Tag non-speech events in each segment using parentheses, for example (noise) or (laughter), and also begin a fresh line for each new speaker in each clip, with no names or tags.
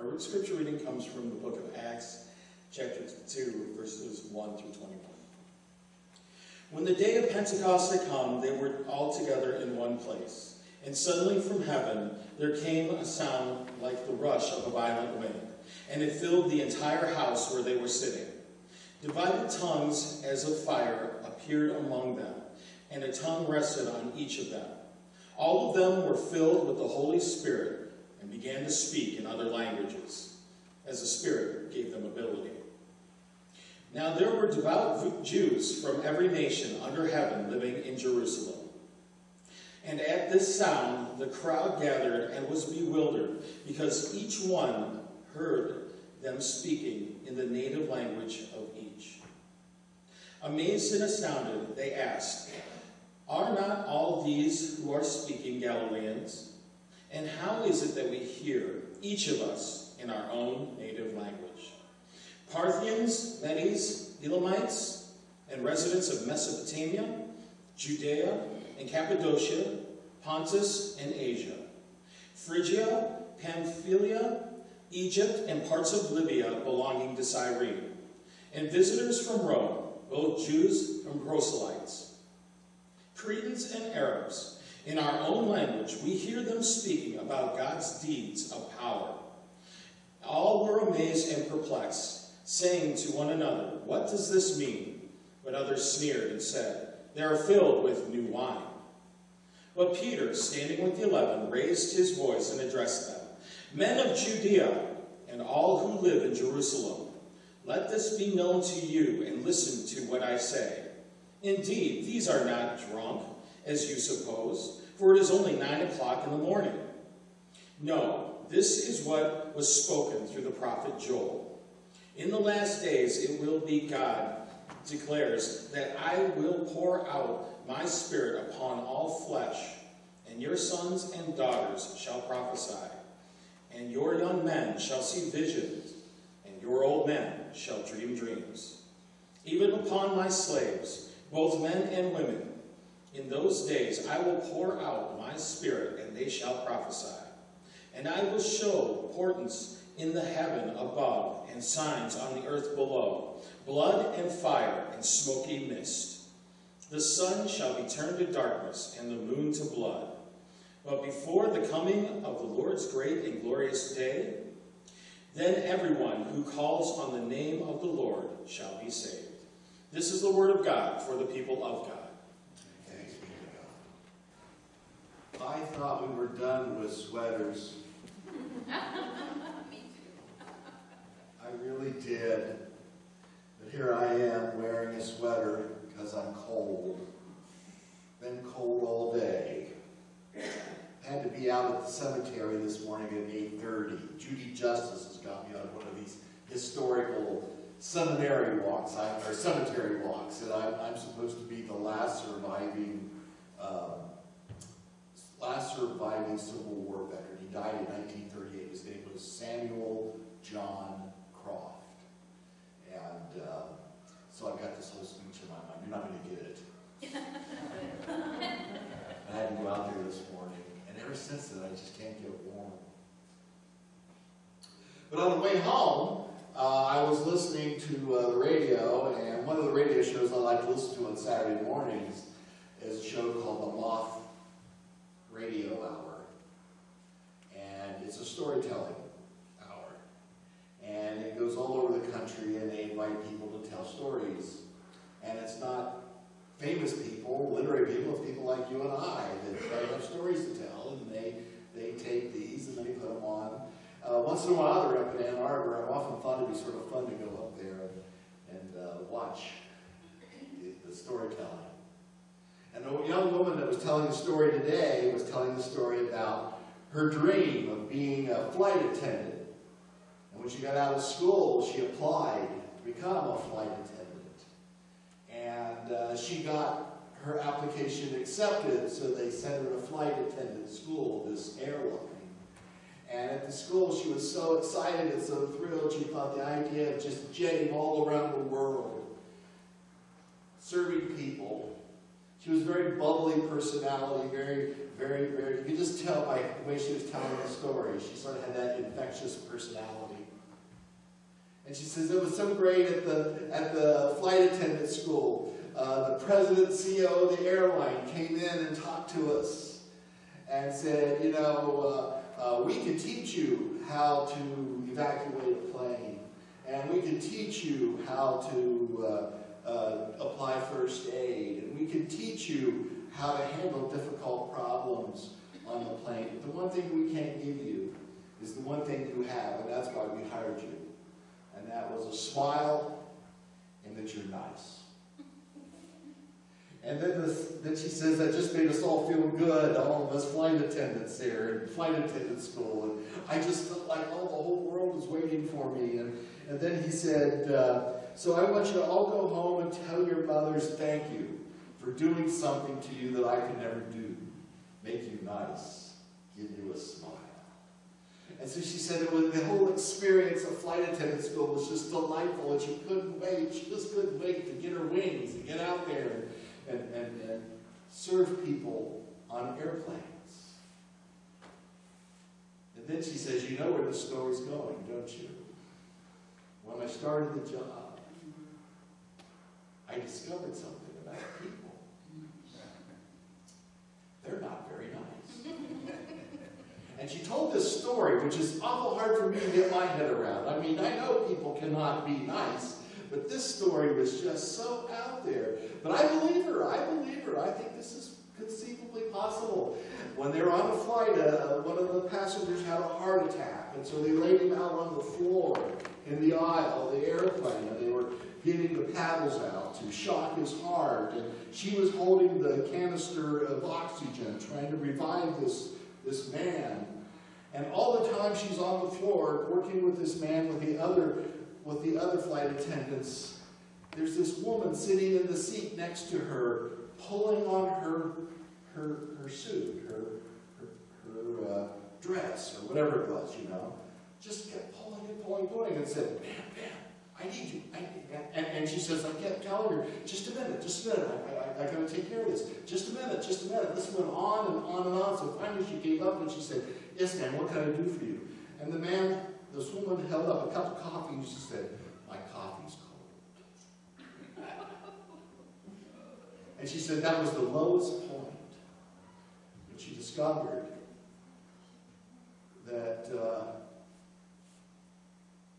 Our scripture reading comes from the book of Acts, chapter 2, verses 1 through 21. When the day of Pentecost had come, they were all together in one place. And suddenly from heaven there came a sound like the rush of a violent wind, and it filled the entire house where they were sitting. Divided tongues as of fire appeared among them, and a tongue rested on each of them. All of them were filled with the Holy Spirit and began to speak in other languages, as the Spirit gave them ability. Now there were devout Jews from every nation under heaven living in Jerusalem. And at this sound the crowd gathered and was bewildered, because each one heard them speaking in the native language of each. Amazed and astounded, they asked, Are not all these who are speaking Galileans? And how is it that we hear, each of us, in our own native language? Parthians, Medes, Elamites, and residents of Mesopotamia, Judea and Cappadocia, Pontus and Asia, Phrygia, Pamphylia, Egypt, and parts of Libya belonging to Cyrene, and visitors from Rome, both Jews and proselytes, Cretans and Arabs. In our own language, we hear them speaking about God's deeds of power. All were amazed and perplexed saying to one another, What does this mean? But others sneered and said, They are filled with new wine. But Peter, standing with the eleven, raised his voice and addressed them, Men of Judea, and all who live in Jerusalem, let this be known to you, and listen to what I say. Indeed, these are not drunk, as you suppose, for it is only nine o'clock in the morning. No, this is what was spoken through the prophet Joel. In the last days it will be, God declares, that I will pour out my spirit upon all flesh, and your sons and daughters shall prophesy, and your young men shall see visions, and your old men shall dream dreams. Even upon my slaves, both men and women, in those days I will pour out my spirit, and they shall prophesy. And I will show portents in the heaven above and signs on the earth below, blood and fire and smoky mist. The sun shall be turned to darkness and the moon to blood. But before the coming of the Lord's great and glorious day, then everyone who calls on the name of the Lord shall be saved. This is the word of God for the people of God.
Thanks be to God. I thought we were done with sweaters. (laughs) I really did. But here I am wearing a sweater because I'm cold. Been cold all day. Had to be out at the cemetery this morning at 8.30. Judy Justice has got me on one of these historical seminary walks, or cemetery walks, and I'm, I'm supposed to be the last surviving, um, last Civil War veteran. He died in 1938. His name was Samuel John Croft. and uh, so I've got this whole speech in my mind. You're not going to get it. (laughs) I had to go out there this morning, and ever since then, I just can't get warm. But on the way home, uh, I was listening to uh, the radio, and one of the radio shows I like to listen to on Saturday mornings is a show called The Moth Radio Hour. It's a storytelling hour. and it goes all over the country and they invite people to tell stories. And it's not famous people, literary people, it's people like you and I that have stories to tell and they, they take these and they put them on. Uh, once in a while they're up in Ann Arbor. I've often thought it'd be sort of fun to go up there and, and uh, watch the, the storytelling. And a young woman that was telling the story today was telling the story about her dream of being a flight attendant and when she got out of school, she applied to become a flight attendant. And uh, she got her application accepted, so they sent her to flight attendant school, this airline. And at the school, she was so excited and so thrilled, she thought the idea of just jetting all around the world, serving people. She was a very bubbly personality, very, very, very, you could just tell by the way she was telling the story. She sort of had that infectious personality. And she says, it was so great at the, at the flight attendant school. Uh, the president, CEO of the airline came in and talked to us and said, you know, uh, uh, we can teach you how to evacuate a plane. And we can teach you how to uh, apply first aid. And we can teach you how to handle difficult problems on the plane. The one thing we can't give you is the one thing you have, and that's why we hired you. And that was a smile and that you're nice. And then, this, then she says that just made us all feel good, all of us flight attendants there, and flight attendant school. And I just felt like, oh, the whole world was waiting for me. And, and then he said, uh, so I want you to all go home and tell your mothers thank you for doing something to you that I could never do. Make you nice, give you a smile. And so she said it was, the whole experience of flight attendant school was just delightful, and she couldn't wait. She just couldn't wait to get her wings and get out there and, and, and, serve people on airplanes. And then she says, you know where the story's going, don't you? When I started the job, I discovered something about people. They're not very nice. And she told this story, which is awful hard for me to get my head around. I mean, I know people cannot be nice, but this story was just so out there. But I believe her. I believe her. I think this is conceivably possible. When they were on the flight, uh, one of the passengers had a heart attack, and so they laid him out on the floor in the aisle of the airplane, and they were getting the paddles out to shock his heart. And she was holding the canister of oxygen, trying to revive this, this man. And all the time she's on the floor working with this man with the other with the other flight attendants, there's this woman sitting in the seat next to her, pulling on her her, her suit, her, her, her uh, dress, or whatever it was, you know. Just kept pulling and pulling, and pulling, and said, Bam, Bam, I need you. I need you. And, and she says, I kept telling her, just a minute, just a minute, I, I, I gotta take care of this. Just a minute, just a minute. This went on and on and on, so finally she gave up and she said, yes ma'am, what can I do for you? And the man, this woman held up a cup of coffee and she said, my coffee's cold. And she said that was the lowest point when she discovered that uh,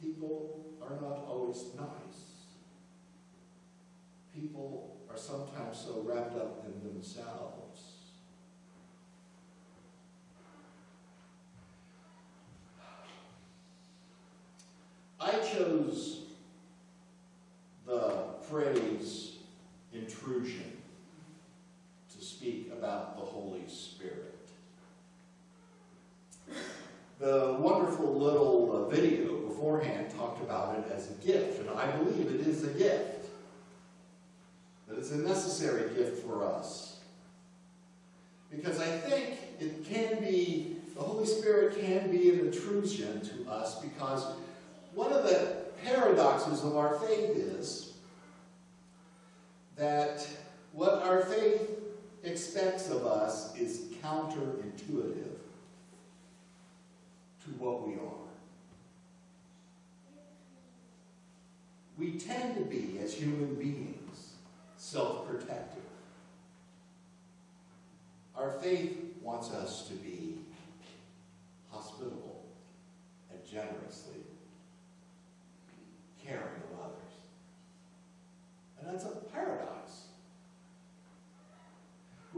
people are not always nice. People are sometimes so wrapped up in themselves. I chose the phrase intrusion to speak about the Holy Spirit. The wonderful little uh, video beforehand talked about it as a gift, and I believe it is a gift. That it's a necessary gift for us. Because I think it can be, the Holy Spirit can be an intrusion to us because one of the paradoxes of our faith is that what our faith expects of us is counterintuitive to what we are. We tend to be, as human beings, self-protective. Our faith wants us to be hospitable and generously caring of others. And that's a paradox.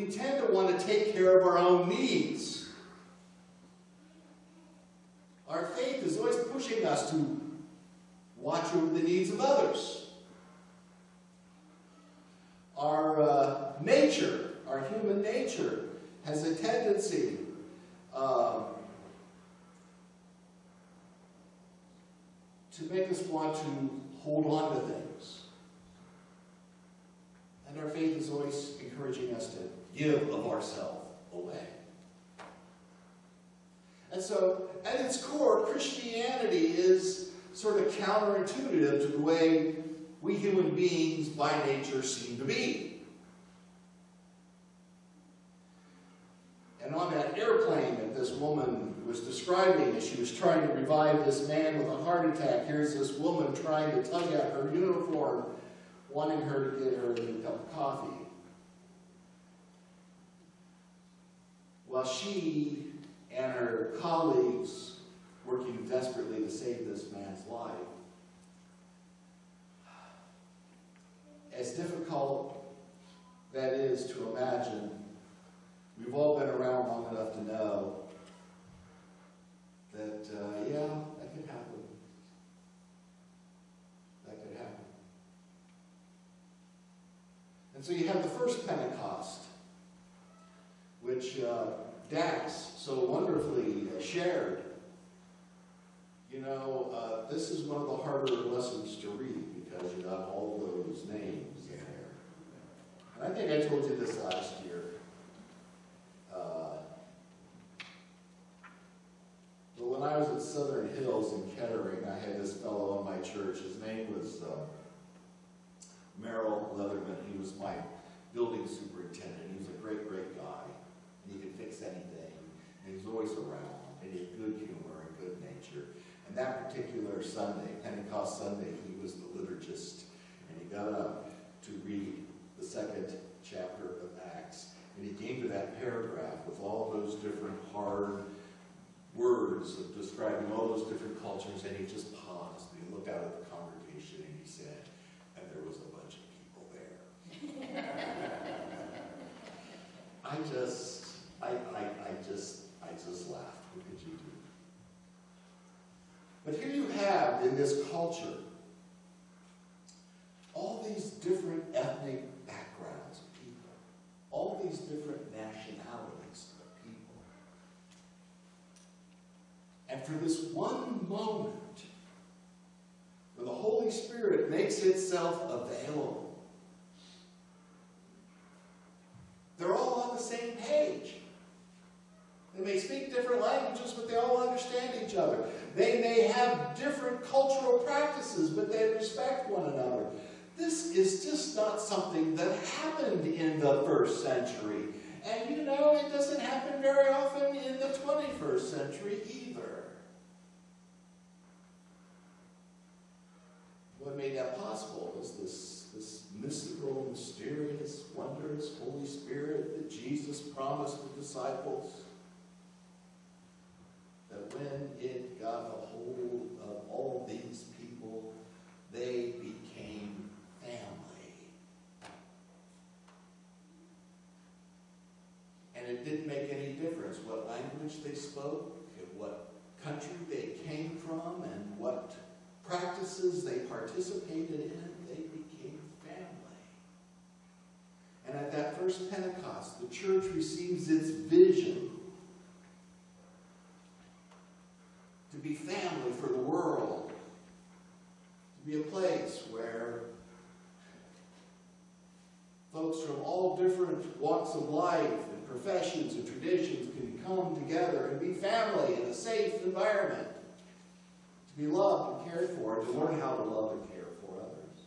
We tend to want to take care of our own needs. Our faith is always pushing us to watch over the needs of others. Our uh, nature, our human nature, has a tendency uh, to make us want to hold on to things. And our faith is always encouraging us to give of ourselves away. And so, at its core, Christianity is sort of counterintuitive to the way we human beings by nature seem to be. And on that airplane that this woman was describing as she was trying to revive this man with a heart attack, here's this woman trying to tug at her uniform, wanting her to get her a cup of coffee. While she and her colleagues working desperately to save this man's life, as difficult that is to imagine, we've all been around long enough to know that, uh, yeah, that could happen. That could happen. And so you have the first Pentecost, which uh, Dax so wonderfully uh, shared. You know, uh, this is one of the harder lessons to read because you got all those names in there. And I think I told you this last year. Uh, but when I was at Southern Hills in Kettering, I had this fellow in my church. His name was uh, Merrill Leatherman. He was my building superintendent. He was a great, great guy. He could fix anything. And he was always around. And had good humor and good nature. And that particular Sunday, Pentecost Sunday, he was the liturgist. And he got up to read the second chapter of Acts. And he came to that paragraph with all those different hard words of describing all those different cultures. And he just paused. And he looked out at the congregation and he said, and there was a bunch of people there. I just, I, I, I just, I just laughed. What could you do? But here you in this culture all these different ethnic backgrounds of people, all these different nationalities of people. And for this one moment, where the Holy Spirit makes itself available, they're all on the same page. They may speak different languages, but they all understand each other. They may have different cultural practices, but they respect one another. This is just not something that happened in the first century. And you know, it doesn't happen very often in the 21st century either. What made that possible was this, this mystical, mysterious, wondrous Holy Spirit that Jesus promised the disciples. That when it got a hold of all these people, they became family. And it didn't make any difference what language they spoke, what country they came from, and what practices they participated in, they became family. And at that first Pentecost, the church receives its vision to be family for the world, to be a place where folks from all different walks of life and professions and traditions can come together and be family in a safe environment, to be loved and cared for, and to learn how to love and care for others.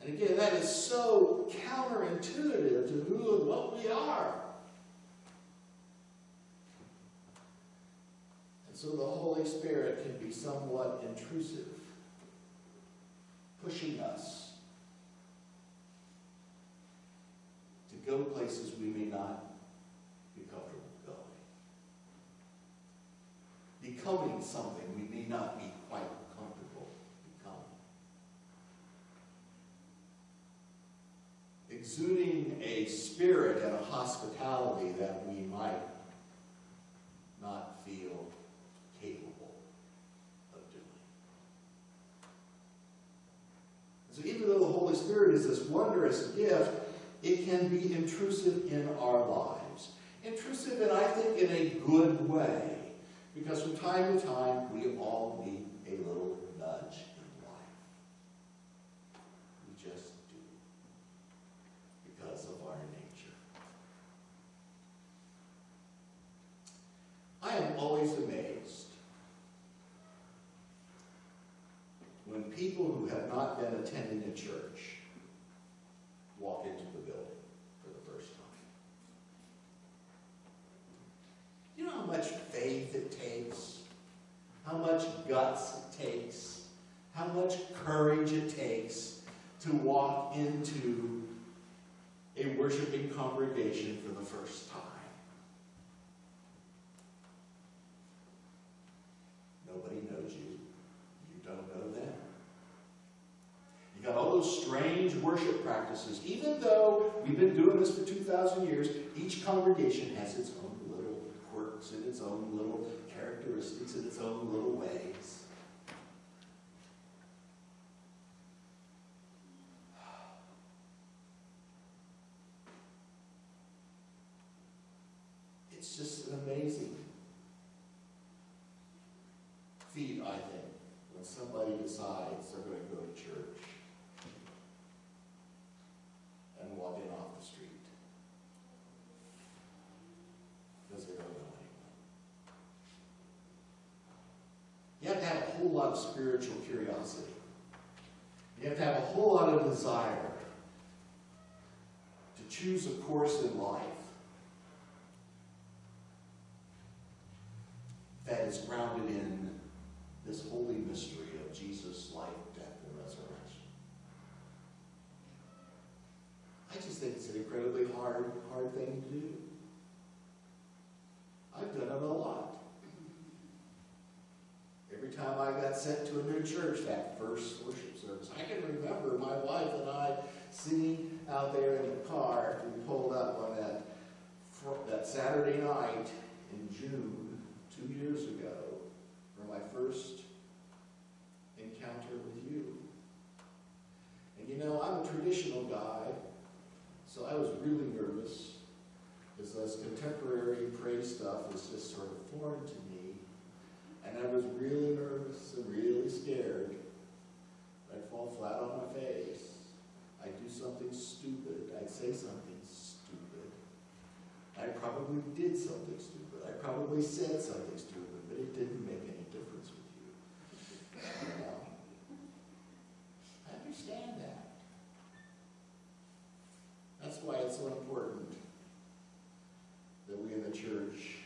And again, that is so counterintuitive to who and what we are. And so the Holy Spirit can be somewhat intrusive, pushing us to go places we may not be comfortable going. Becoming something we may not be quite comfortable becoming. Exuding a spirit and a hospitality that we might not feel capable of doing. So even though the Holy Spirit is this wondrous gift, it can be intrusive in our lives. Intrusive, and I think in a good way. Because from time to time, we all need a little nudge in life. We just do. Because of our nature. I am always amazed when people who have not been attending a church walk into the building for the first time. How much courage it takes to walk into a worshiping congregation for the first time. Nobody knows you. You don't know them. You got all those strange worship practices. Even though we've been doing this for 2,000 years, each congregation has its own little quirks and its own little characteristics in its own little ways. It's just an amazing feat, I think, when somebody decides they're going to go to church and walk in off the street. Because they don't know anyone. You have to have a whole lot of spiritual curiosity. You have to have a whole lot of desire to choose a course in life that is grounded in this holy mystery of Jesus' life, death, and resurrection. I just think it's an incredibly hard, hard thing to do. I've done it a lot. Every time I got sent to a new church, that first worship service, I can remember my wife and I sitting out there in the car after we pulled up on that, that Saturday night in June, two years ago, for my first encounter with you. And you know, I'm a traditional guy, so I was really nervous because this contemporary praise stuff is just sort of foreign to me. And I was really nervous and really scared. I'd fall flat on my face. I'd do something stupid. I'd say something stupid. I probably did something stupid. I probably said something stupid, but it didn't make any difference with you. You know? I understand that. That's why it's so important that we in the church